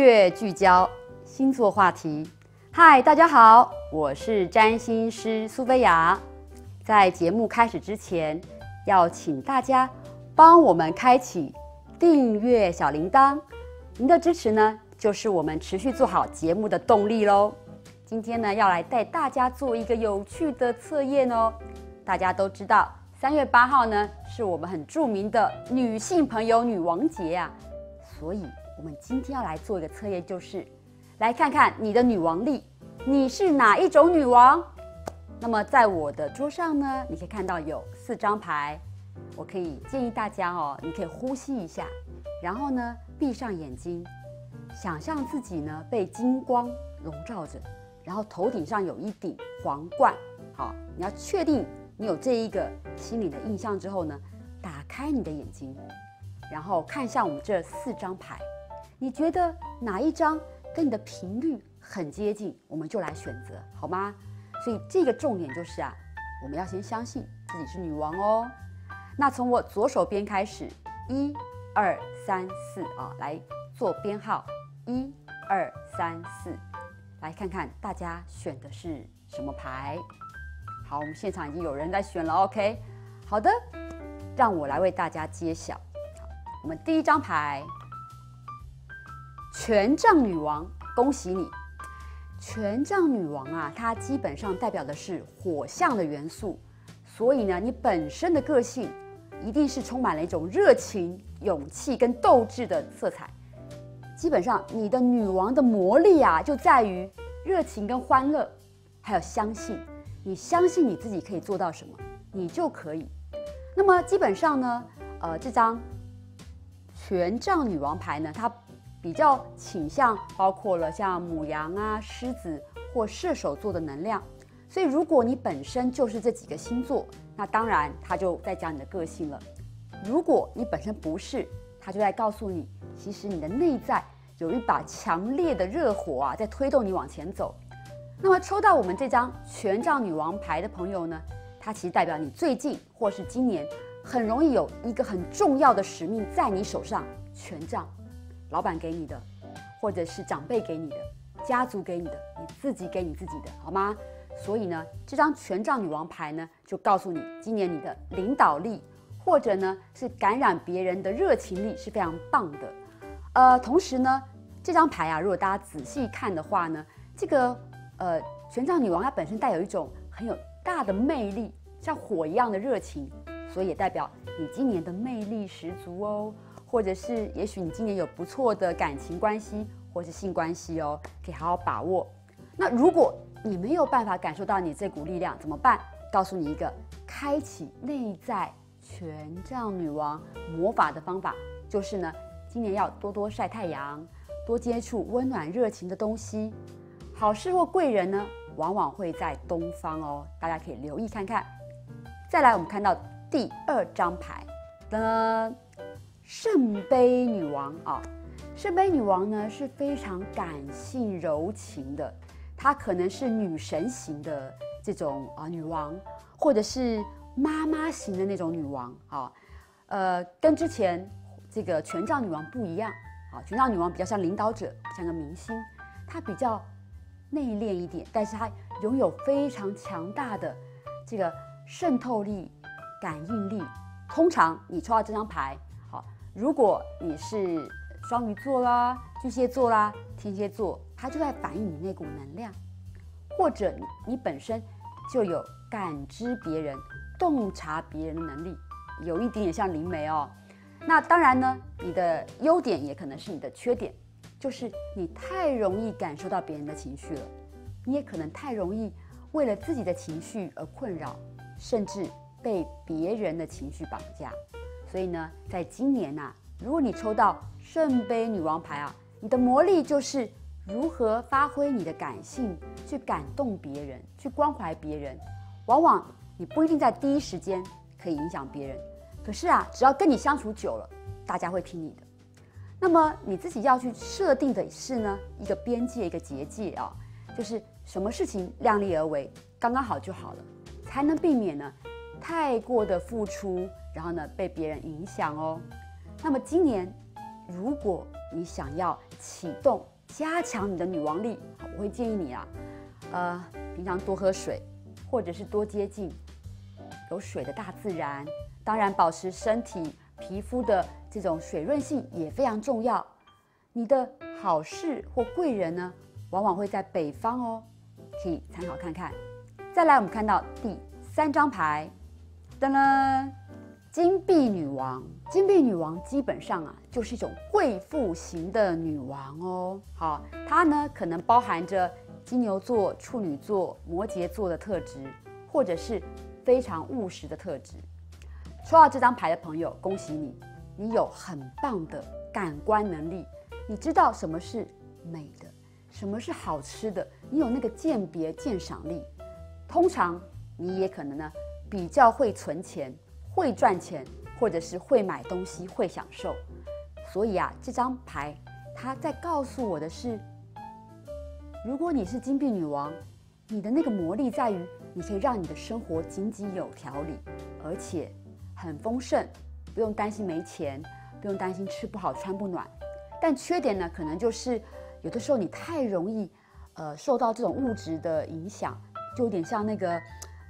月聚焦星座话题。嗨，大家好，我是占星师苏菲亚。在节目开始之前，要请大家帮我们开启订阅小铃铛。您的支持呢，就是我们持续做好节目的动力喽。今天呢，要来带大家做一个有趣的测验哦。大家都知道，三月八号呢，是我们很著名的女性朋友女王节啊，所以。我们今天要来做一个测验，就是来看看你的女王力，你是哪一种女王？那么在我的桌上呢，你可以看到有四张牌，我可以建议大家哦，你可以呼吸一下，然后呢闭上眼睛，想象自己呢被金光笼罩着，然后头顶上有一顶皇冠。好，你要确定你有这一个心理的印象之后呢，打开你的眼睛，然后看向我们这四张牌。你觉得哪一张跟你的频率很接近，我们就来选择，好吗？所以这个重点就是啊，我们要先相信自己是女王哦。那从我左手边开始，一、二、三、四啊，来做编号，一、二、三、四，来看看大家选的是什么牌。好，我们现场已经有人在选了，OK。好的，让我来为大家揭晓。我们第一张牌。权杖女王，恭喜你！权杖女王啊，它基本上代表的是火象的元素，所以呢，你本身的个性一定是充满了一种热情、勇气跟斗志的色彩。基本上，你的女王的魔力啊，就在于热情跟欢乐，还有相信。你相信你自己可以做到什么，你就可以。那么，基本上呢，呃，这张权杖女王牌呢，它。比较倾向包括了像母羊啊、狮子或射手座的能量，所以如果你本身就是这几个星座，那当然他就在讲你的个性了。如果你本身不是，他就在告诉你，其实你的内在有一把强烈的热火啊，在推动你往前走。那么抽到我们这张权杖女王牌的朋友呢，它其实代表你最近或是今年很容易有一个很重要的使命在你手上，权杖。老板给你的，或者是长辈给你的，家族给你的，你自己给你自己的，好吗？所以呢，这张权杖女王牌呢，就告诉你，今年你的领导力，或者呢是感染别人的热情力是非常棒的。呃，同时呢，这张牌啊，如果大家仔细看的话呢，这个呃权杖女王它本身带有一种很有大的魅力，像火一样的热情，所以也代表你今年的魅力十足哦。或者是，也许你今年有不错的感情关系，或是性关系哦，可以好好把握。那如果你没有办法感受到你这股力量，怎么办？告诉你一个开启内在权杖女王魔法的方法，就是呢，今年要多多晒太阳，多接触温暖热情的东西。好事或贵人呢，往往会在东方哦，大家可以留意看看。再来，我们看到第二张牌噔。圣杯女王啊，圣杯女王呢是非常感性柔情的，她可能是女神型的这种啊女王，或者是妈妈型的那种女王啊，呃，跟之前这个权杖女王不一样啊，权杖女王比较像领导者，像个明星，她比较内敛一点，但是她拥有非常强大的这个渗透力、感应力。通常你抽到这张牌。如果你是双鱼座啦、巨蟹座啦、天蝎座，它就在反映你那股能量；或者你本身就有感知别人、洞察别人的能力，有一点点像灵媒哦。那当然呢，你的优点也可能是你的缺点，就是你太容易感受到别人的情绪了，你也可能太容易为了自己的情绪而困扰，甚至被别人的情绪绑架。所以呢，在今年呐，如果你抽到圣杯女王牌啊，你的魔力就是如何发挥你的感性去感动别人，去关怀别人。往往你不一定在第一时间可以影响别人，可是啊，只要跟你相处久了，大家会听你的。那么你自己要去设定的是呢，一个边界，一个结界啊，就是什么事情量力而为，刚刚好就好了，才能避免呢太过的付出。然后呢，被别人影响哦。那么今年，如果你想要启动、加强你的女王力，我会建议你啊，呃，平常多喝水，或者是多接近有水的大自然。当然，保持身体皮肤的这种水润性也非常重要。你的好事或贵人呢，往往会在北方哦，可以参考看看。再来，我们看到第三张牌，噔噔，金币女王。金币女王基本上啊，就是一种贵妇型的女王哦。好，她呢可能包含着金牛座、处女座、摩羯座的特质，或者是非常务实的特质。抽到这张牌的朋友，恭喜你，你有很棒的感官能力。你知道什么是美的，什么是好吃的，你有那个鉴别鉴赏力。通常你也可能呢比较会存钱，会赚钱，或者是会买东西，会享受。所以啊，这张牌它在告诉我的是，如果你是金币女王，你的那个魔力在于你可以让你的生活井井有条理，而且很丰盛，不用担心没钱，不用担心吃不好穿不暖。但缺点呢，可能就是有的时候你太容易，呃，受到这种物质的影响，就有点像那个，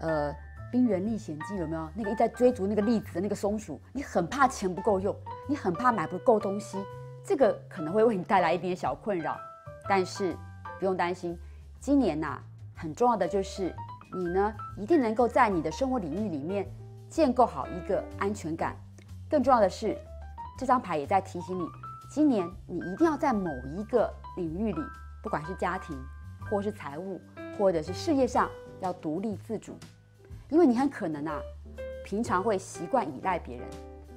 呃，《冰原历险记》有没有？那个一在追逐那个栗子的那个松鼠，你很怕钱不够用，你很怕买不够东西，这个可能会为你带来一点小困扰。但是不用担心，今年呐，很重要的就是你呢，一定能够在你的生活领域里面建构好一个安全感。更重要的是，这张牌也在提醒你。今年你一定要在某一个领域里，不管是家庭，或是财务，或者是事业上，要独立自主，因为你很可能啊，平常会习惯依赖别人，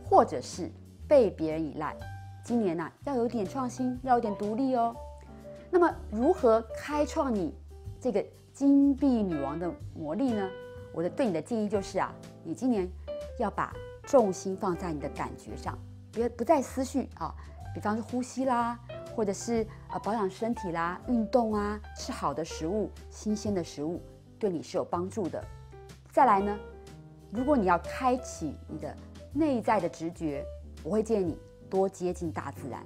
或者是被别人依赖。今年呐，要有点创新，要有点独立哦。那么，如何开创你这个金币女王的魔力呢？我的对你的建议就是啊，你今年要把重心放在你的感觉上，别不再思绪啊。比方说呼吸啦，或者是呃保养身体啦、运动啊、吃好的食物、新鲜的食物，对你是有帮助的。再来呢，如果你要开启你的内在的直觉，我会建议你多接近大自然。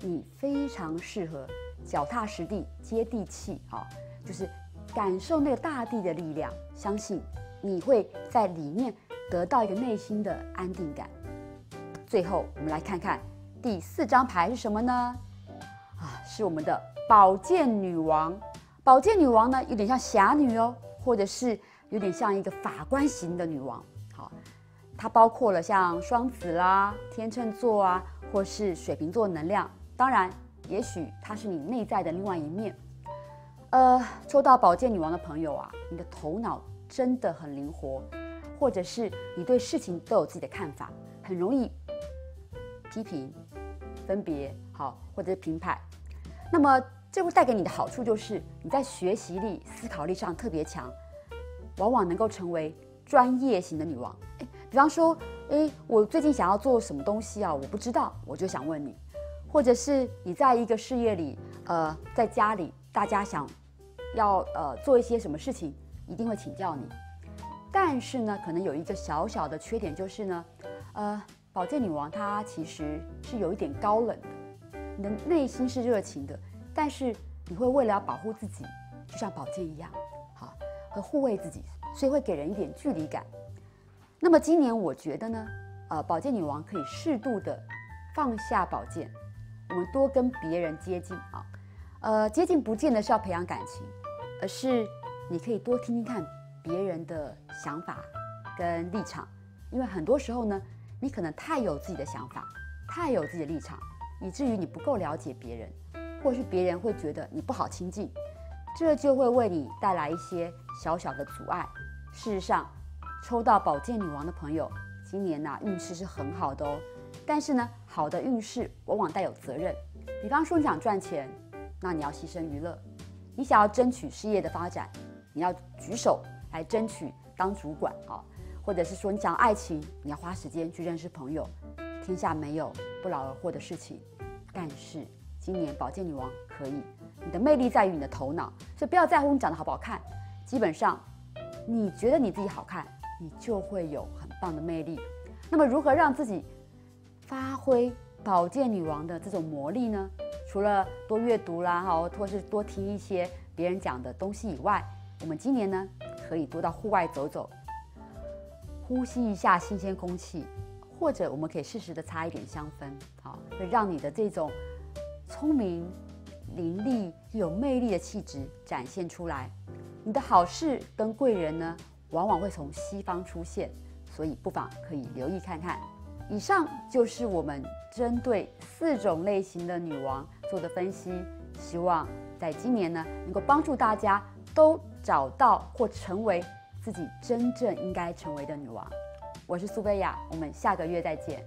你非常适合脚踏实地、接地气啊，就是感受那个大地的力量。相信你会在里面得到一个内心的安定感。最后，我们来看看。第四张牌是什么呢？啊，是我们的宝剑女王。宝剑女王呢，有点像侠女哦，或者是有点像一个法官型的女王。好，它包括了像双子啦、天秤座啊，或是水瓶座能量。当然，也许它是你内在的另外一面。呃，抽到宝剑女王的朋友啊，你的头脑真的很灵活，或者是你对事情都有自己的看法，很容易批评。分别好，或者是评判，那么这会带给你的好处就是你在学习力、思考力上特别强，往往能够成为专业型的女王。诶比方说，诶，我最近想要做什么东西啊？我不知道，我就想问你，或者是你在一个事业里，呃，在家里，大家想要呃做一些什么事情，一定会请教你。但是呢，可能有一个小小的缺点就是呢，呃。宝剑女王她其实是有一点高冷的，你的内心是热情的，但是你会为了要保护自己，就像宝剑一样，和护卫自己，所以会给人一点距离感。那么今年我觉得呢，呃，宝剑女王可以适度的放下宝剑，我们多跟别人接近啊，呃，接近不见得是要培养感情，而是你可以多听听看别人的想法跟立场，因为很多时候呢。你可能太有自己的想法，太有自己的立场，以至于你不够了解别人，或是别人会觉得你不好亲近，这就会为你带来一些小小的阻碍。事实上，抽到宝剑女王的朋友，今年呐运势是很好的哦。但是呢，好的运势往往带有责任。比方说你想赚钱，那你要牺牲娱乐；你想要争取事业的发展，你要举手来争取当主管啊。或者是说你讲爱情，你要花时间去认识朋友。天下没有不劳而获的事情，但是今年宝剑女王可以。你的魅力在于你的头脑，所以不要在乎你长得好不好看。基本上，你觉得你自己好看，你就会有很棒的魅力。那么如何让自己发挥宝剑女王的这种魔力呢？除了多阅读啦，哈，或是多听一些别人讲的东西以外，我们今年呢可以多到户外走走，呼吸一下新鲜空气，或者我们可以适时的擦一点香氛，好，会让你的这种聪明、伶俐又有魅力的气质展现出来。你的好事跟贵人呢，往往会从西方出现，所以不妨可以留意看看。以上就是我们针对四种类型的女王做的分析，希望在今年呢能够帮助大家都找到或成为自己真正应该成为的女王。我是苏菲亚，我们下个月再见。